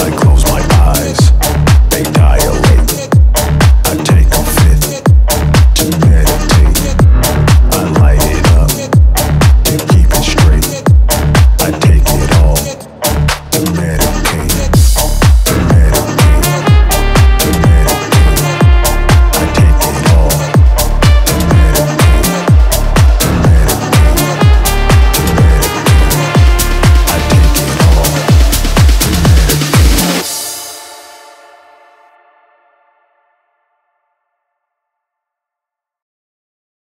I close my eyes.